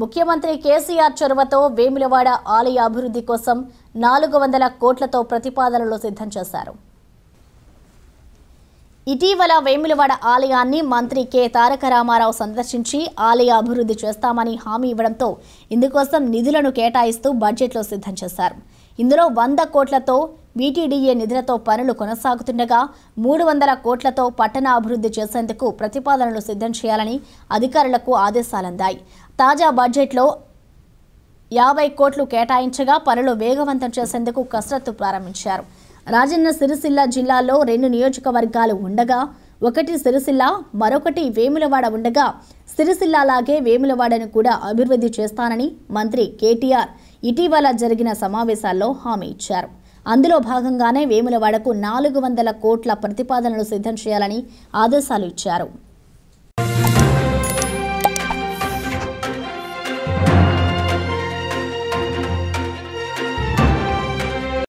ముఖ్యమంత్రి కేసీఆర్ చొరవతో వేములవాడ ఆలయ అభివృద్ధి కోసం నాలుగు వందల కోట్లతో ప్రతిపాదనలు సిద్ధం చేశారు. ఇటీవల వేములవాడ ఆలయాన్ని మంత్రి కె. తారక రామారావు సందర్శించి ఆలయ అభివృద్ధి చేస్తామని హామీ ఇవ్వడంతో ఇందుకోసం నిధులను కేటాయిస్తూ బడ్జెట్లో సిద్ధం చేశారు. ఇందులో వంద కోట్లతో బీటీడీఏ నిధులతో పనులు కొనసాగుతుండగా మూడు వందల కోట్లతో పట్టణ అభివృద్ధి చేసేందుకు ప్రతిపాదనలు సిద్ధం చేయాలని అధికారులకు ఆదేశాలందాయి. తాజా బడ్జెట్లో యాభై కోట్లు కేటాయించగా పనులు వేగవంతం చేసేందుకు కసరత్తు ప్రారంభించారు. రాజన్న సిరిసిల్ల జిల్లాలో రెండు నియోజకవర్గాలు ఉండగా ఒకటి సిరిసిల్ల మరొకటి వేములవాడ ఉండగా సిరిసిల్లలాగే వేములవాడను కూడా అభివృద్ధి చేస్తానని మంత్రి కేటీఆర్ ఇటీవల జరిగిన సమావేశాల్లో హామీ ఇచ్చారు. అందులో భాగంగానే వేములవాడకు నాలుగు వందల కోట్ల ప్రతిపాదనలు సిద్ధం చేయాలని ఆదేశాలు ఇచ్చారు.